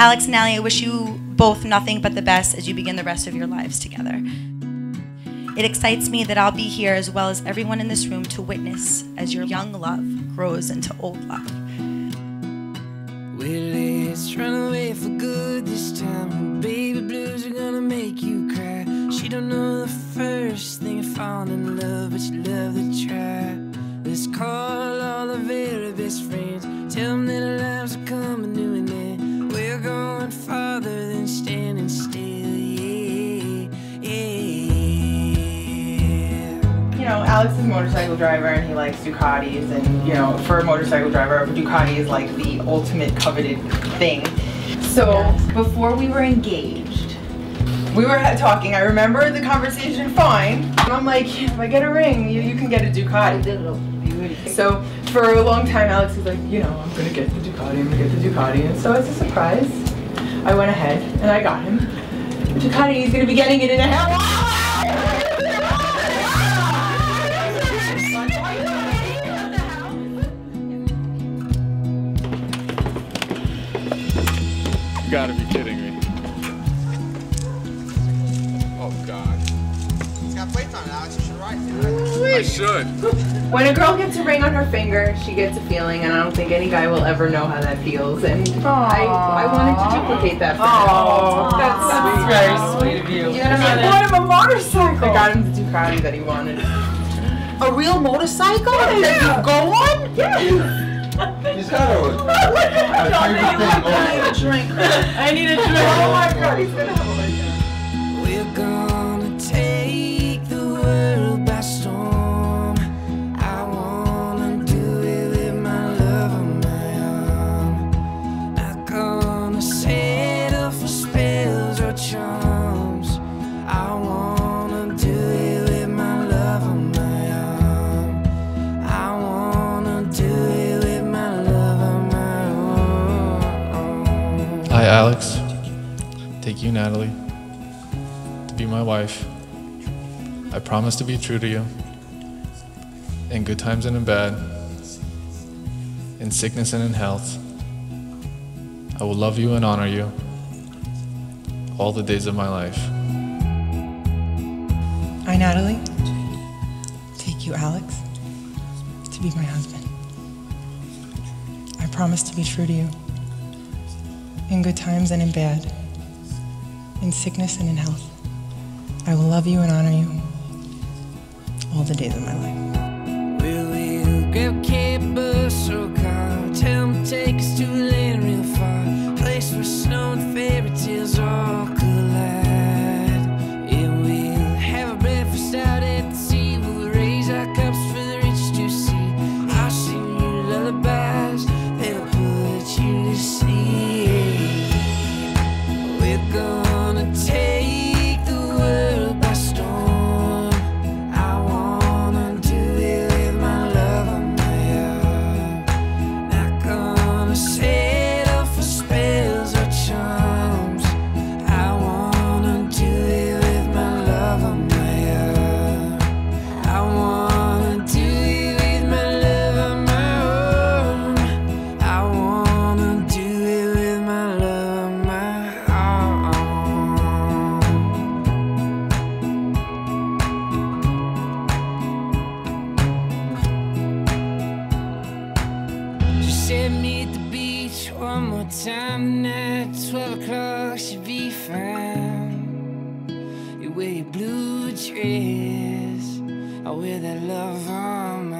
Alex and Allie, I wish you both nothing but the best as you begin the rest of your lives together. It excites me that I'll be here as well as everyone in this room to witness as your young love grows into old love. Well, it's run away for good this time. Baby blues are gonna make you cry. She don't know the first thing of falling in love, but you love the try. Let's call all the very best friends. Tell them farther than standing still. Yeah, yeah. You know, Alex is a motorcycle driver and he likes Ducatis and, you know, for a motorcycle driver, a Ducati is like the ultimate coveted thing. So, before we were engaged, we were talking, I remember the conversation fine. And I'm like, if I get a ring, you, you can get a Ducati. So, for a long time, Alex was like, you know, I'm gonna get the Ducati, I'm gonna get the Ducati. And so, it's a surprise, I went ahead and I got him. Ducati, he's gonna be getting it in a You gotta be kidding me. Plates on it, Alex. You should ride it. I should. When a girl gets a ring on her finger, she gets a feeling, and I don't think any guy will ever know how that feels. And I, I wanted to duplicate that for Aw. him. That's, that's very sweet of you. You gotta I get it. bought him a motorcycle. I got him the Ducati that he wanted. A real motorcycle that you go on? Yes. He's got a, a favorite thing drink. I need a oh drink. Oh my god, he's gonna have a Alex, take you, Natalie, to be my wife. I promise to be true to you in good times and in bad, in sickness and in health. I will love you and honor you all the days of my life. I, Natalie, take you, Alex, to be my husband. I promise to be true to you in good times and in bad, in sickness and in health. I will love you and honor you all the days of my life. Time tonight. Twelve o'clock should be fine. You wear your blue dress, I wear that love on